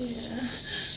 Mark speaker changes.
Speaker 1: Yeah.